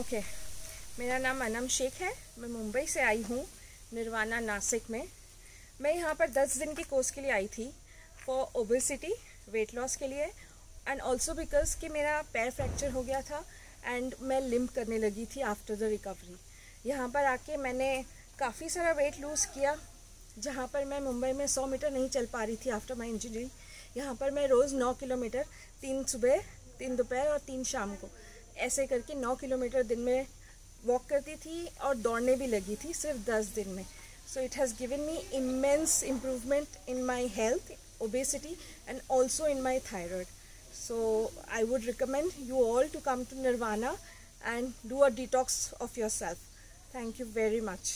Okay okay. मेरा नाम अनम शेख है। मैं मुंबई से आई हूँ, निर्वाणा नासिक में। मैं यहाँ पर 10 दिन की कोर्स के लिए आई थी फॉर ओबेसिटी वेट लॉस के लिए एंड ऑल्सो बिकॉज़ कि मेरा पैर फ्रैक्चर हो गया था एंड मैं लिम्प करने लगी थी आफ्टर द रिकवरी यहाँ पर आके मैंने काफ़ी सारा वेट लूज़ किया, जहाँ पर मैं मुंबई में 100 मीटर नहीं चल पा रही थी आफ्टर माई इंजरी यहाँ पर मैं रोज़ 9 किलोमीटर, तीन सुबह, तीन दोपहर और तीन शाम को। ऐसे करके नौ किलोमीटर दिन में वॉक करती थी और दौड़ने भी लगी थी सिर्फ़ दस दिन में। So it has given me immense improvement in my health obesity and also in my thyroid so I would recommend you all to come to Nirvana and do a detox of yourself thank you very much